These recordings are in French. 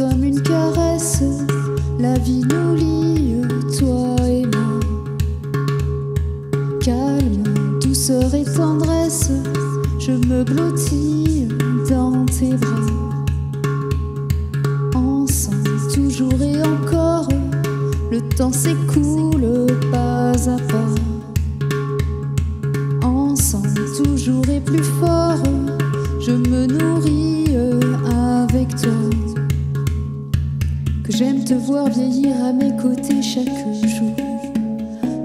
comme une caresse. La vie nous lie, toi et moi. Calme, douceur et tendresse, je me blottis dans tes bras. Ensemble, toujours et encore, le temps s'écoule pas à pas. Ensemble, toujours et plus fort, je me J'aime te voir vieillir à mes côtés chaque jour.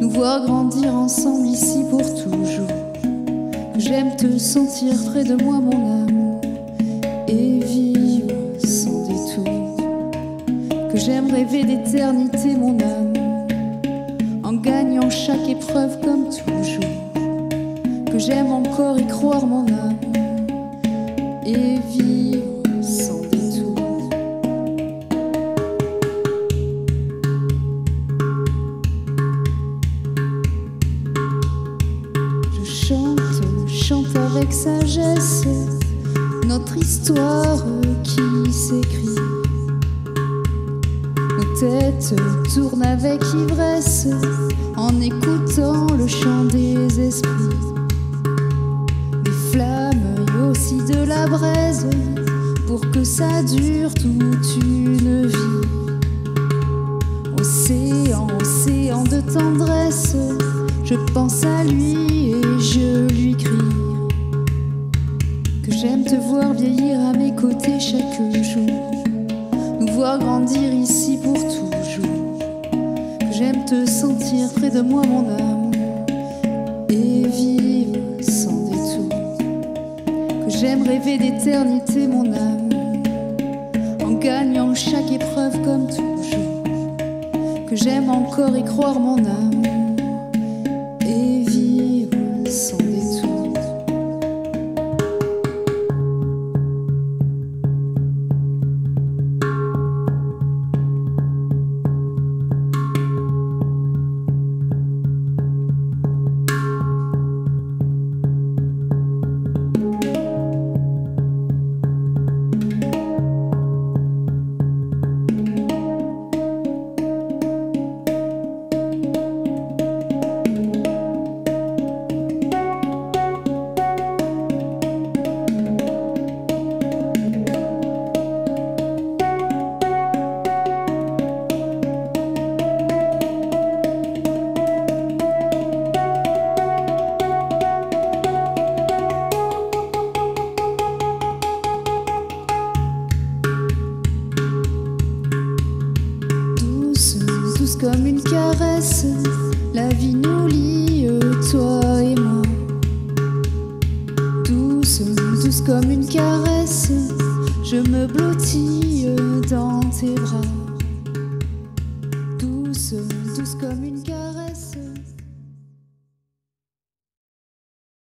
Nous voir grandir ensemble ici pour toujours. J'aime te sentir près de moi, mon amour, et vivre sans détour. Que j'aime rêver d'éternité, mon amour, en gagnant chaque épreuve comme toujours. Que j'aime encore y croire, mon amour, et vivre sagesse notre histoire qui s'écrit. Nos têtes tournent avec ivresse en écoutant le chant des esprits. Des flammes aussi de la braise pour que ça dure toute une vie. Océan, océan de tendresse, je pense à lui et je lui crie que j'aime te voir vieillir à mes côtés chaque jour, nous voir grandir ici pour toujours, que j'aime te sentir près de moi mon amour et vivre sans détour, que j'aime rêver d'éternité mon amour, en gagnant chaque épreuve comme toujours, que j'aime encore y croire mon amour comme une caresse. La vie nous lie, toi et moi. Douce, douce comme une caresse. Je me blottis dans tes bras. Douce, douce comme une caresse.